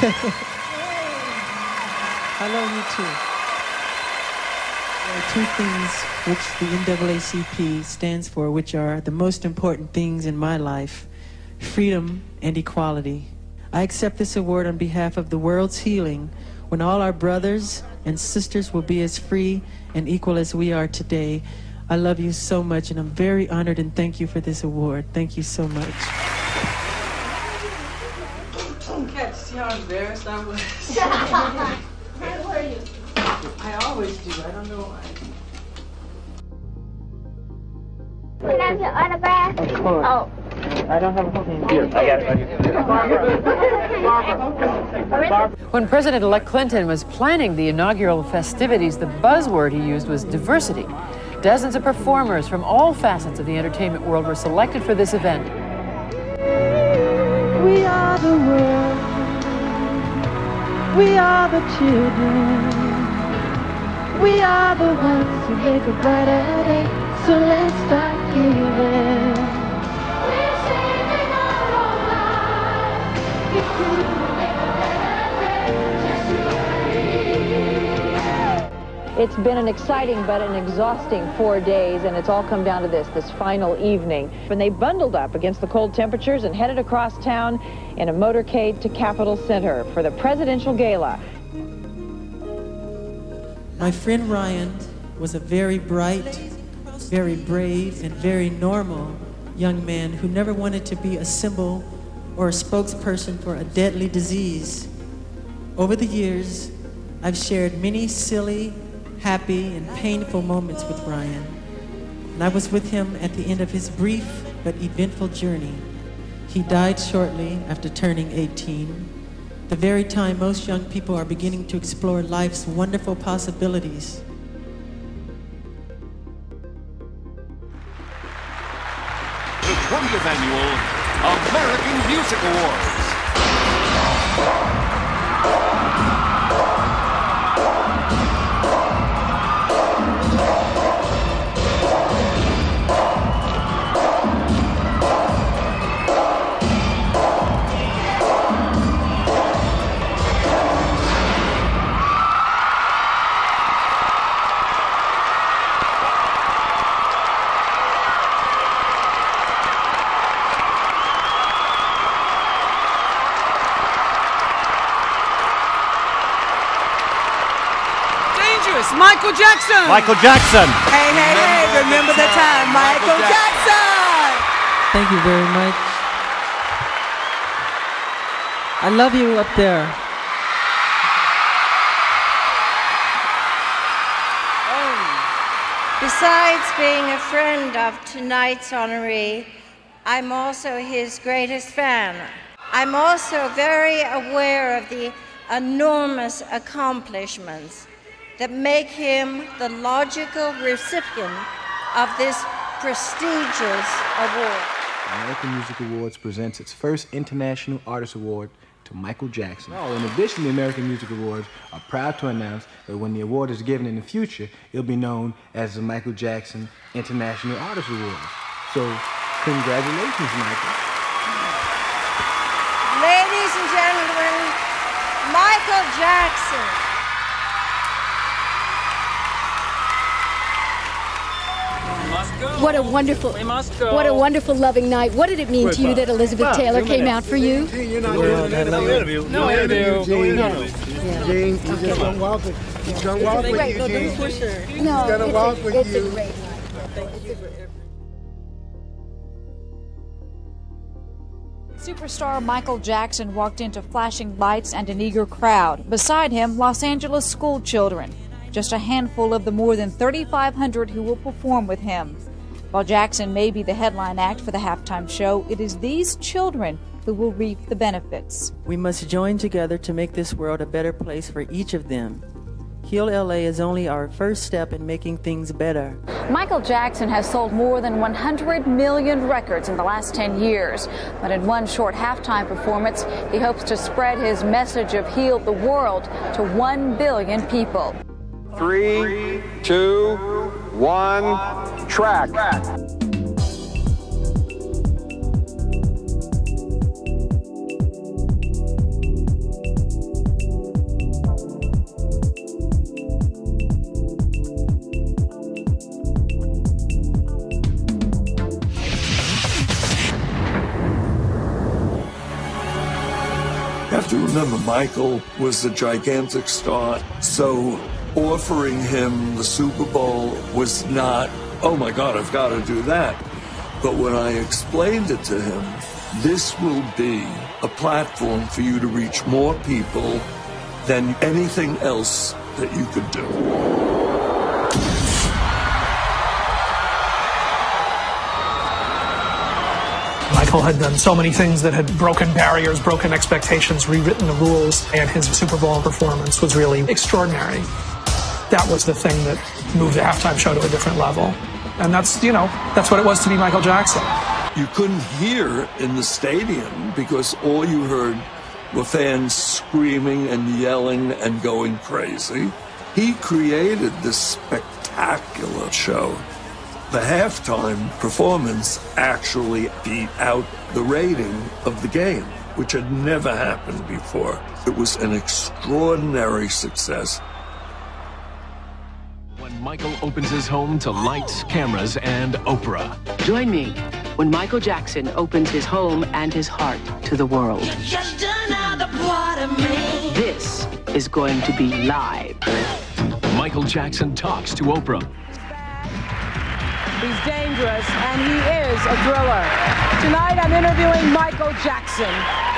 I love you too. There are two things which the NAACP stands for, which are the most important things in my life freedom and equality. I accept this award on behalf of the world's healing when all our brothers and sisters will be as free and equal as we are today. I love you so much, and I'm very honored and thank you for this award. Thank you so much. How embarrassed I was? Where were you? I always do. I don't know why. Can I have your autograph? Oh. I don't have a pen. Here, I got it. When President elect Clinton was planning the inaugural festivities, the buzzword he used was diversity. Dozens of performers from all facets of the entertainment world were selected for this event. We are the world. We are the children. We are the ones who make a brighter day. So let's start giving. It's been an exciting but an exhausting four days, and it's all come down to this, this final evening. When they bundled up against the cold temperatures and headed across town in a motorcade to Capitol Center for the presidential gala. My friend Ryan was a very bright, very brave, and very normal young man who never wanted to be a symbol or a spokesperson for a deadly disease. Over the years, I've shared many silly, happy, and painful moments with Ryan. And I was with him at the end of his brief but eventful journey. He died shortly after turning 18, the very time most young people are beginning to explore life's wonderful possibilities. The 20th Annual American Music Awards. Jackson. Michael Jackson. Hey, hey, hey! Remember the time, Michael Jackson. Thank you very much. I love you up there. Oh. Besides being a friend of tonight's honoree, I'm also his greatest fan. I'm also very aware of the enormous accomplishments that make him the logical recipient of this prestigious award. American Music Awards presents its first International Artist Award to Michael Jackson. Oh, in addition, the American Music Awards are proud to announce that when the award is given in the future, it'll be known as the Michael Jackson International Artist Awards. So, congratulations, Michael. Ladies and gentlemen, Michael Jackson. What a wonderful, what a wonderful, loving night. What did it mean to you that Elizabeth Taylor came out for you? No interview. No interview. Gene, Gene, he's Okay. gonna walk with He's gonna walk with you, no, Gene. don't push. He's gonna it's walk a- with it's a you. Superstar Michael Jackson walked into flashing lights and an eager crowd. Beside him, Los Angeles school children, just a handful of the more than 3,500 who will perform with him. While Jackson may be the headline act for the halftime show, it is these children who will reap the benefits. We must join together to make this world a better place for each of them. Heal LA is only our first step in making things better. Michael Jackson has sold more than 100 million records in the last 10 years. But in one short halftime performance, he hopes to spread his message of Heal the World to 1 billion people. Three, two, one, track. Have to remember, Michael was a gigantic star, so offering him the Super Bowl was not, oh my God, I've got to do that. But when I explained it to him, this will be a platform for you to reach more people than anything else that you could do. Michael had done so many things that had broken barriers, broken expectations, rewritten the rules, and his Super Bowl performance was really extraordinary. That was the thing that moved the halftime show to a different level. And that's, you know, that's what it was to be Michael Jackson. You couldn't hear in the stadium because all you heard were fans screaming and yelling and going crazy. He created this spectacular show. The halftime performance actually beat out the rating of the game, which had never happened before. It was an extraordinary success. When Michael opens his home to lights, oh. cameras, and Oprah. Join me when Michael Jackson opens his home and his heart to the world. This is going to be live. Michael Jackson talks to Oprah. He's dangerous, and he is a thriller. Tonight, I'm interviewing Michael Jackson,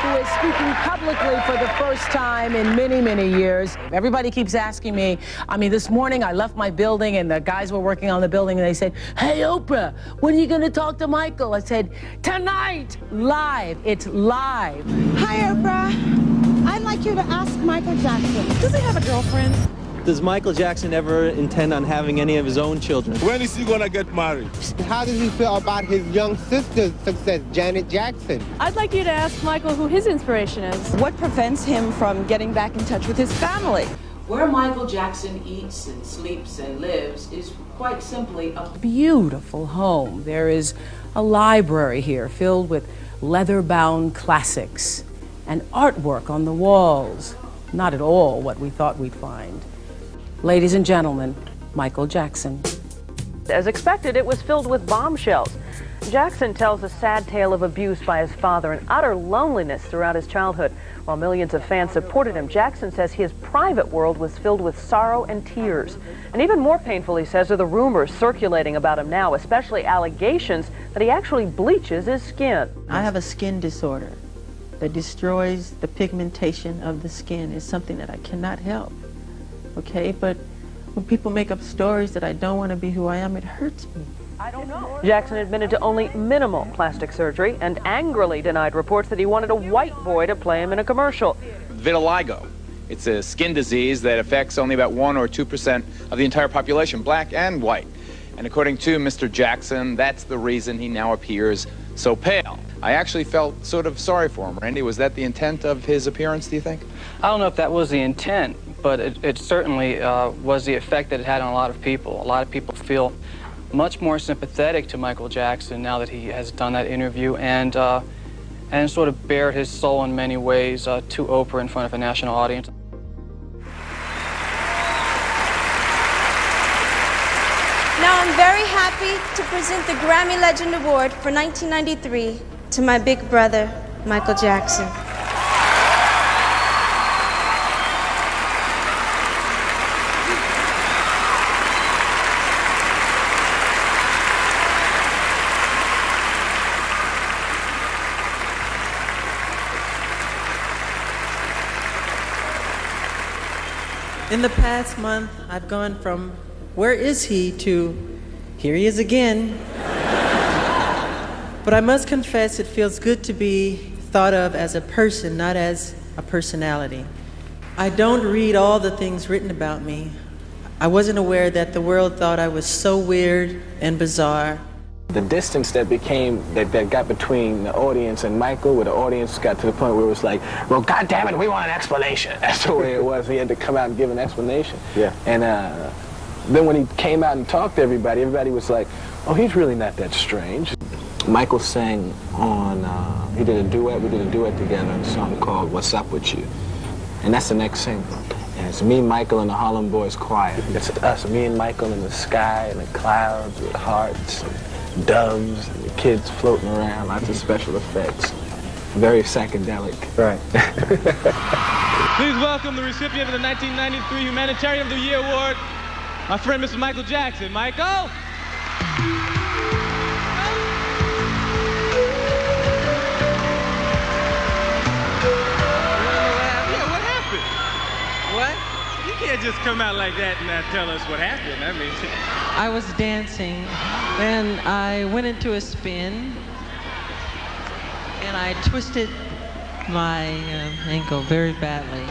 who is speaking publicly for the first time in many, many years. Everybody keeps asking me. I mean, this morning I left my building, and the guys were working on the building, and they said, Hey, Oprah, when are you going to talk to Michael? I said, Tonight, live. It's live. Hi, Oprah. I'd like you to ask Michael Jackson. Does he have a girlfriend? Does Michael Jackson ever intend on having any of his own children? When is he gonna get married? How does he feel about his young sister's success, Janet Jackson? I'd like you to ask Michael who his inspiration is. What prevents him from getting back in touch with his family? Where Michael Jackson eats and sleeps and lives is quite simply a beautiful home. There is a library here filled with leather bound classics and artwork on the walls. Not at all what we thought we'd find. Ladies and gentlemen, Michael Jackson. As expected, it was filled with bombshells. Jackson tells a sad tale of abuse by his father and utter loneliness throughout his childhood. While millions of fans supported him, Jackson says his private world was filled with sorrow and tears. And even more painful, he says, are the rumors circulating about him now, especially allegations that he actually bleaches his skin. I have a skin disorder that destroys the pigmentation of the skin. It's something that I cannot help. Okay, but when people make up stories that I don't want to be who I am, it hurts me. I don't know. Jackson admitted to only minimal plastic surgery and angrily denied reports that he wanted a white boy to play him in a commercial. Vitiligo. It's a skin disease that affects only about 1 or 2% of the entire population, black and white. And according to Mr. Jackson, that's the reason he now appears so pale. I actually felt sort of sorry for him. Randy, was that the intent of his appearance, do you think? I don't know if that was the intent, but it, it certainly uh, was the effect that it had on a lot of people. A lot of people feel much more sympathetic to Michael Jackson now that he has done that interview and, uh, and sort of bared his soul in many ways uh, to Oprah in front of a national audience. Now I'm very happy to present the Grammy Legend Award for 1993 to my big brother, Michael Jackson. In the past month, I've gone from where is he to here he is again. but I must confess, it feels good to be thought of as a person, not as a personality. I don't read all the things written about me. I wasn't aware that the world thought I was so weird and bizarre. The distance that became, that, that got between the audience and Michael, where the audience got to the point where it was like, well, God damn it, we want an explanation. That's the way it was. He had to come out and give an explanation. Yeah. And uh, then when he came out and talked to everybody, everybody was like, oh, he's really not that strange. Michael sang on, uh, he did a duet, we did a duet together, on a song called What's Up With You. And that's the next single. And it's me, Michael, and the Harlem Boys Choir. It's us, me and Michael in the sky, and the clouds, with hearts, doves, and the kids floating around, lots of special effects. Very psychedelic. Right. Please welcome the recipient of the 1993 Humanitarian of the Year Award, my friend, Mr. Michael Jackson. Michael! Can't just come out like that and not tell us what happened. I mean, I was dancing, and I went into a spin, and I twisted my uh, ankle very badly.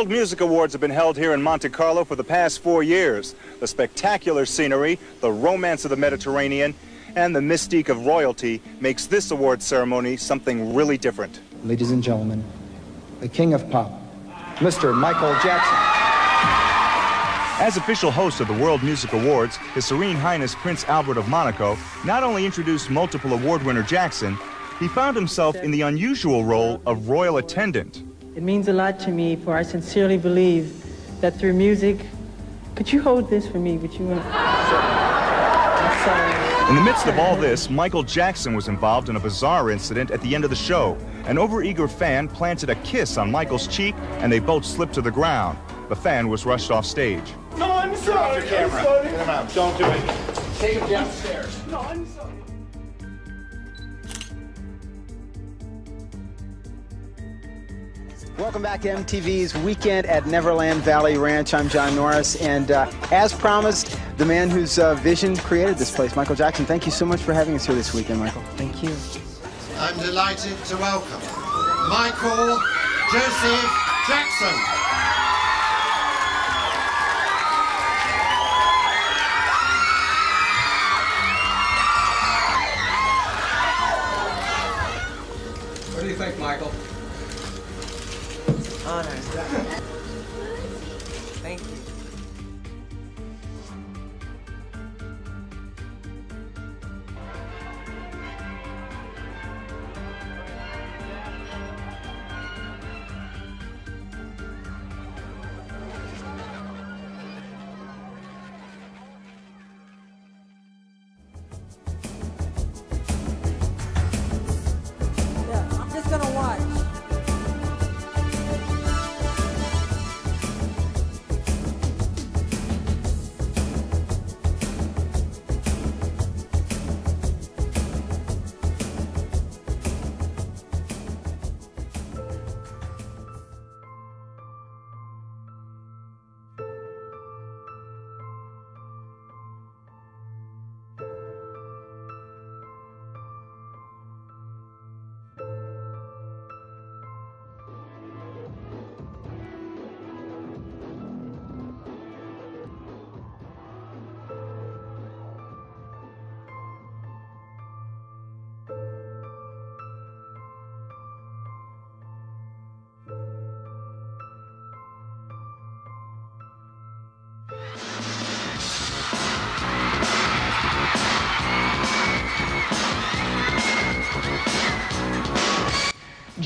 World Music Awards have been held here in Monte Carlo for the past four years. The spectacular scenery, the romance of the Mediterranean, and the mystique of royalty makes this award ceremony something really different. Ladies and gentlemen, the king of pop, Mr. Michael Jackson. As official host of the World Music Awards, His Serene Highness Prince Albert of Monaco not only introduced multiple award winner Jackson, he found himself in the unusual role of royal attendant. It means a lot to me, for I sincerely believe that through music, could you hold this for me? Would you? Uh... I'm sorry. In the midst of all this, Michael Jackson was involved in a bizarre incident at the end of the show. An overeager fan planted a kiss on Michael's cheek, and they both slipped to the ground. The fan was rushed off stage. No, I'm sorry. Get off the camera. I'm sorry. Get him out. Don't do it. Take him downstairs. Welcome back to MTV's Weekend at Neverland Valley Ranch. I'm John Norris, and uh, as promised, the man whose uh, vision created this place, Michael Jackson. Thank you so much for having us here this weekend, Michael. Thank you. I'm delighted to welcome Michael Joseph Jackson. Honor.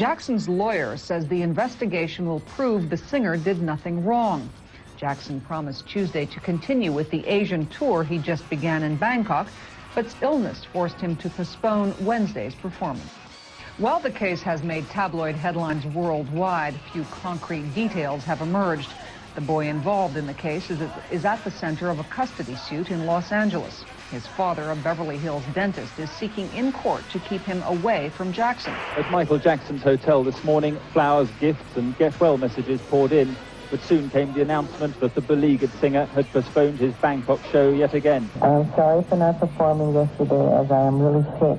Jackson's lawyer says the investigation will prove the singer did nothing wrong. Jackson promised Tuesday to continue with the Asian tour he just began in Bangkok, but illness forced him to postpone Wednesday's performance. While the case has made tabloid headlines worldwide, few concrete details have emerged. The boy involved in the case is at, the center of a custody suit in Los Angeles. His father, a Beverly Hills dentist, is seeking in court to keep him away from Jackson. At Michael Jackson's hotel this morning, flowers, gifts, and get well messages poured in. But soon came the announcement that the beleaguered singer had postponed his Bangkok show yet again. I'm sorry for not performing yesterday as I am really sick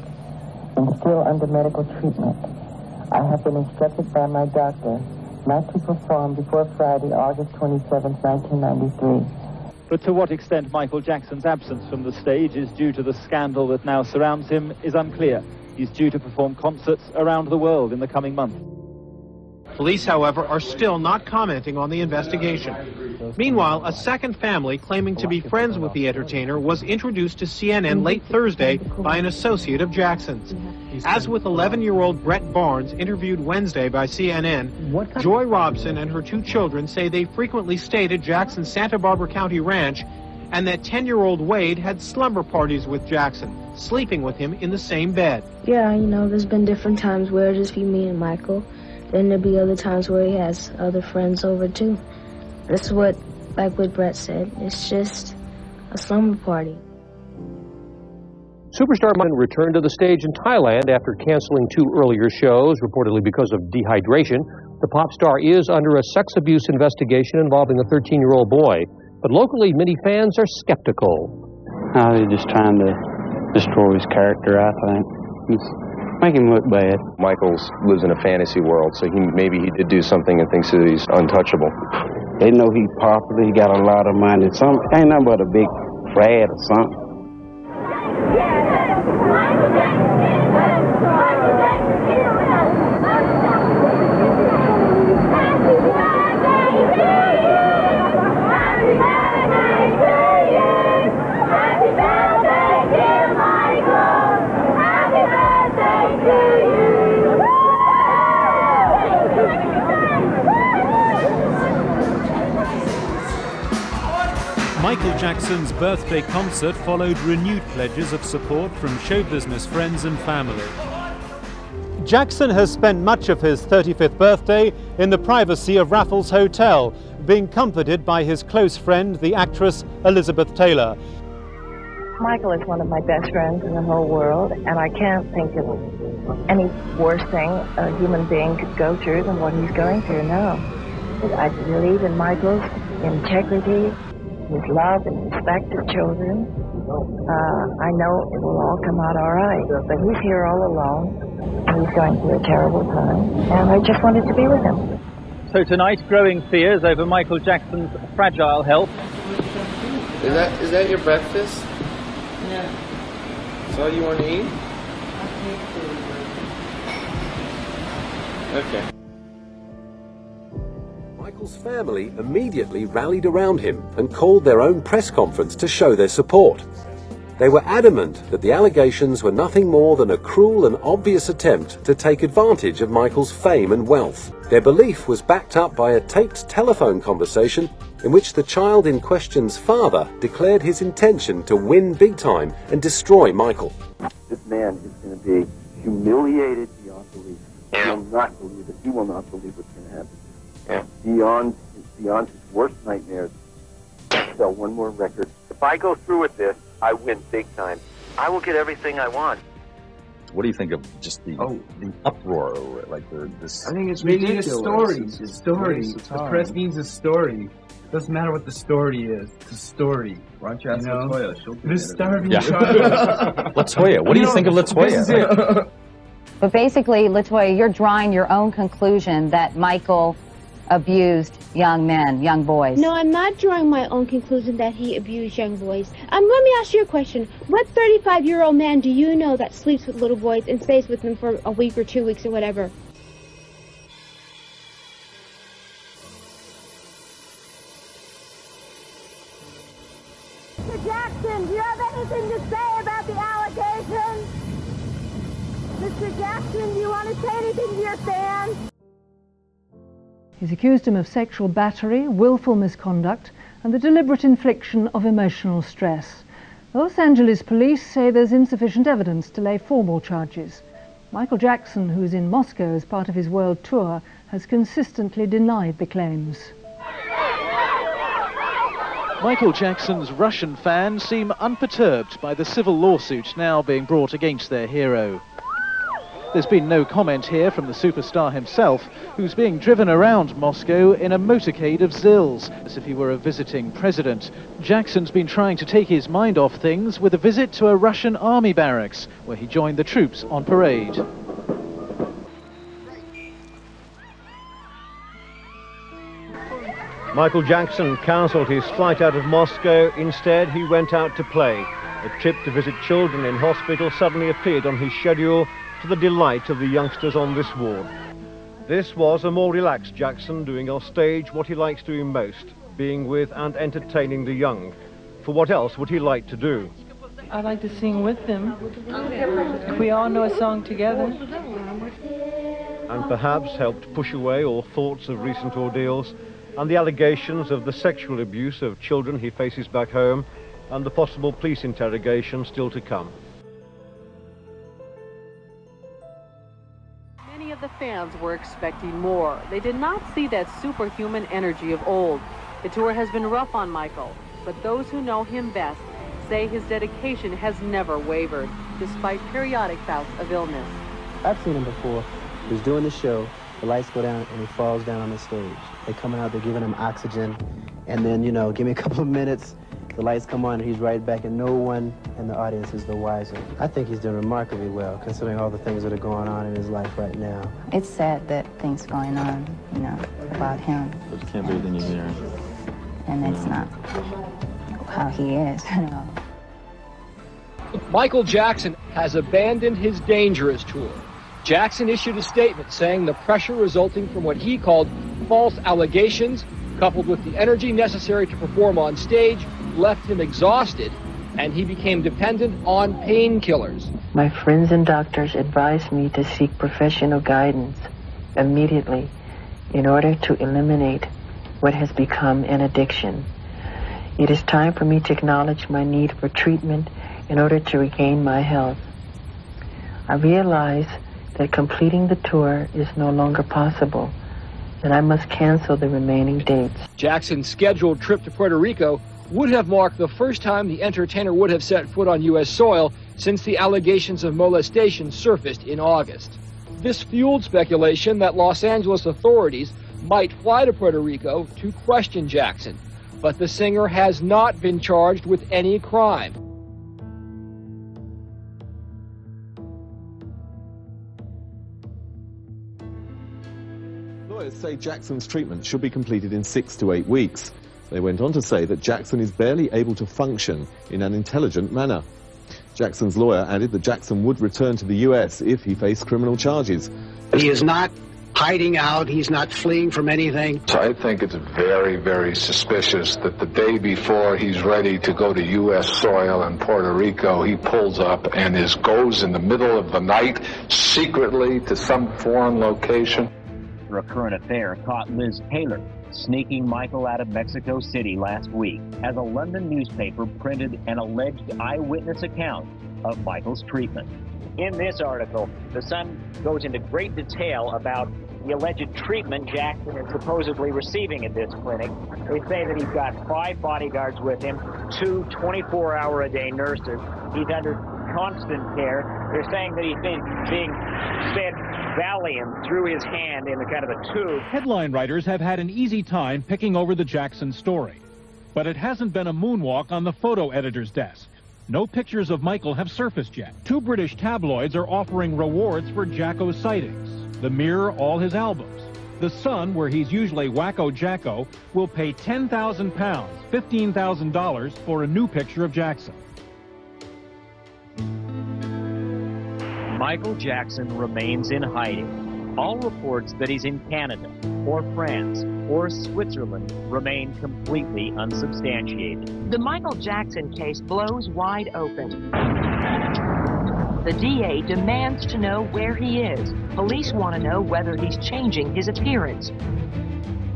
and still under medical treatment. I have been instructed by my doctor not to perform before Friday, August 27, 1993. But to what extent Michael Jackson's absence from the stage is due to the scandal that now surrounds him is unclear. He's due to perform concerts around the world in the coming months. Police, however, are still not commenting on the investigation. Meanwhile, a second family claiming to be friends with the entertainer was introduced to CNN late Thursday by an associate of Jackson's. As with 11-year-old Brett Barnes, interviewed Wednesday by CNN, Joy Robson and her two children say they frequently stayed at Jackson's Santa Barbara County ranch and that 10-year-old Wade had slumber parties with Jackson, sleeping with him in the same bed. Yeah, you know, there's been different times where it just be me and Michael. Then there'll be other times where he has other friends over too. This is what, like what Brett said, it's just a slumber party. Superstar Man returned to the stage in Thailand after canceling two earlier shows, reportedly because of dehydration. The pop star is under a sex abuse investigation involving a 13 year old boy. But locally, many fans are skeptical. Oh, they're just trying to destroy his character, I think. It's make him look bad. Michaels lives in a fantasy world, so he maybe he did do something and thinks that he's untouchable. They know he popular, he got a lot of money. Some ain't nothing but a big frat or something. Jackson's birthday concert followed renewed pledges of support from show business friends and family. Jackson has spent much of his 35th birthday in the privacy of Raffles Hotel, being comforted by his close friend, the actress Elizabeth Taylor. Michael is one of my best friends in the whole world, and I can't think of any worse thing a human being could go through than what he's going through now. I believe in Michael's integrity, his love and respect of children. Uh, I know it will all come out all right, but he's here all alone, and he's going through a terrible time, and I just wanted to be with him. So tonight, growing fears over Michael Jackson's fragile health. Is that is that your breakfast? Yeah. That's all you want to eat? Okay. Michael's family immediately rallied around him and called their own press conference to show their support. They were adamant that the allegations were nothing more than a cruel and obvious attempt to take advantage of Michael's fame and wealth. Their belief was backed up by a taped telephone conversation in which the child in question's father declared his intention to win big time and destroy Michael. This man is going to be humiliated beyond belief. He will not believe it. He will not believe what's going to happen. Yeah. Beyond, beyond his worst nightmares. Sell one more record. If I go through with this, I win big time. I will get everything I want. What do you think of just the oh. the uproar, like the this? I think it's we need a story. It's- it's- story. it's- it's The press needs a story. Doesn't matter what the story is. It's a story. Why don't you ask know? La Toya? She'll do This it. starving Yeah. child. La Toya, what do you think of La Toya? This is it. But basically, La Toya, you're drawing your own conclusion that Michael abused young men, young boys. No, I'm not drawing my own conclusion that he abused young boys. Um, let me ask you a question. What 35 year old man do you know that sleeps with little boys and stays with them for a week or two weeks or whatever? He's accused him of sexual battery, willful misconduct, and the deliberate infliction of emotional stress. The Los Angeles police say there's insufficient evidence to lay formal charges. Michael Jackson, who is in Moscow as part of his world tour, has consistently denied the claims. Michael Jackson's Russian fans seem unperturbed by the civil lawsuit now being brought against their hero. There's been no comment here from the superstar himself, who's being driven around Moscow in a motorcade of ZiLs, as if he were a visiting president. Jackson's been trying to take his mind off things with a visit to a Russian army barracks, where he joined the troops on parade. Michael Jackson cancelled his flight out of Moscow. Instead, he went out to play. A trip to visit children in hospital suddenly appeared on his schedule to the delight of the youngsters on this ward. This was a more relaxed Jackson doing on stage what he likes doing most, being with and entertaining the young. For what else would he like to do? I like to sing with them. We all know a song together. And perhaps helped push away all thoughts of recent ordeals and the allegations of the sexual abuse of children he faces back home and the possible police interrogation still to come. Fans were expecting more. They did not see that superhuman energy of old. The tour has been rough on Michael, but those who know him best say his dedication has never wavered, despite periodic bouts of illness. I've seen him before. He's doing the show, the lights go down, and he falls down on the stage. They're coming out, they're giving him oxygen, and then, you know, give me a couple of minutes, the lights come on, and he's right back, and no one in the audience is the wiser. I think he's doing remarkably well, considering all the things that are going on in his life right now. It's sad that things going on, you know, about him. But you can't breathe in your ear. And that's not how he is, you know. Michael Jackson has abandoned his dangerous tour. Jackson issued a statement saying the pressure resulting from what he called false allegations, coupled with the energy necessary to perform on stage, left him exhausted and he became dependent on painkillers. My friends and doctors advised me to seek professional guidance immediately in order to eliminate what has become an addiction. It is time for me to acknowledge my need for treatment in order to regain my health. I realize that completing the tour is no longer possible, and I must cancel the remaining dates. Jackson's scheduled trip to Puerto Rico would have marked the first time the entertainer would have set foot on U.S. soil since the allegations of molestation surfaced in August. This fueled speculation that Los Angeles authorities might fly to Puerto Rico to question Jackson, but the singer has not been charged with any crime. Lawyers say Jackson's treatment should be completed in six to eight weeks. They went on to say that Jackson is barely able to function in an intelligent manner. Jackson's lawyer added that Jackson would return to the U.S. if he faced criminal charges. He is not hiding out. He's not fleeing from anything. So I think it's very, very suspicious that the day before he's ready to go to U.S. soil in Puerto Rico, he pulls up and is goes in the middle of the night secretly to some foreign location. For a current affair caught Liz Taylor sneaking Michael out of Mexico City last week as a London newspaper printed an alleged eyewitness account of Michael's treatment. In this article, the Sun goes into great detail about the alleged treatment Jackson is supposedly receiving at this clinic. They say that he's got five bodyguards with him, two 24 hour a day nurses. He's under constant care. They're saying that he's been being fed Valium through his hand in a kind of a tube. Headline writers have had an easy time picking over the Jackson story. But it hasn't been a moonwalk on the photo editor's desk. No pictures of Michael have surfaced yet. Two British tabloids are offering rewards for Jacko's sightings. The Mirror, all his albums. The Sun, where he's usually Wacko Jacko, will pay 10,000 pounds, $15,000 for a new picture of Jackson. Michael Jackson remains in hiding. All reports that he's in Canada or France or Switzerland remain completely unsubstantiated. The Michael Jackson case blows wide open. The DA demands to know where he is. Police want to know whether he's changing his appearance.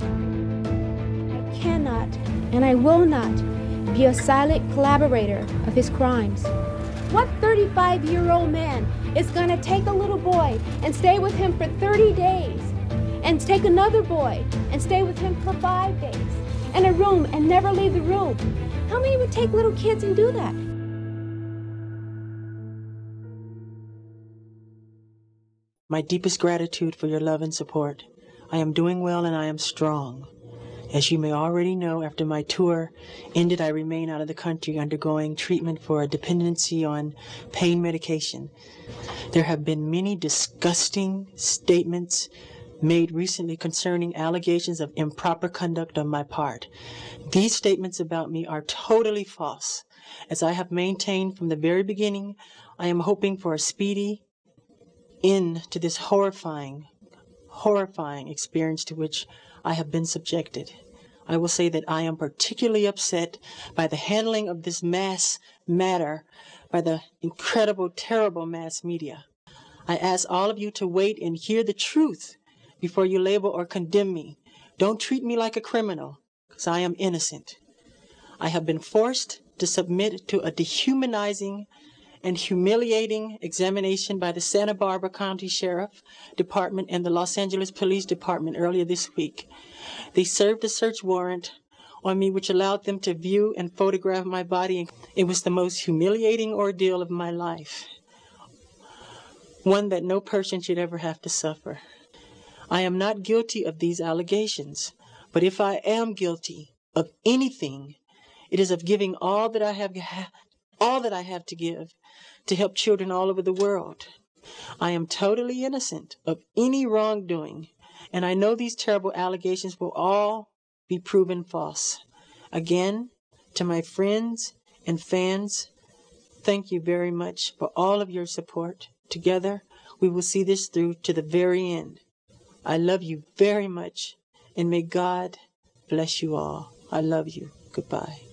I cannot and I will not be a silent collaborator of his crimes. What 35 year old man is going to take a little boy and stay with him for 30 days and take another boy and stay with him for five days in a room and never leave the room. How many would take little kids and do that? My deepest gratitude for your love and support. I am doing well and I am strong. As you may already know, after my tour ended, I remain out of the country undergoing treatment for a dependency on pain medication. There have been many disgusting statements made recently concerning allegations of improper conduct on my part. These statements about me are totally false. As I have maintained from the very beginning, I am hoping for a speedy end to this horrifying, horrifying experience to which I have been subjected. I will say that I am particularly upset by the handling of this mass matter by the incredible, terrible mass media. I ask all of you to wait and hear the truth before you label or condemn me. Don't treat me like a criminal, because I am innocent. I have been forced to submit to a dehumanizing and humiliating examination by the Santa Barbara County Sheriff Department and the Los Angeles Police Department earlier this week. They served a search warrant on me which allowed them to view and photograph my body. It was the most humiliating ordeal of my life, one that no person should ever have to suffer. I am not guilty of these allegations, but if I am guilty of anything, it is of giving all that I have all that I have to give to help children all over the world. I am totally innocent of any wrongdoing, and I know these terrible allegations will all be proven false. Again, to my friends and fans, thank you very much for all of your support. Together, we will see this through to the very end. I love you very much, and may God bless you all. I love you. Goodbye.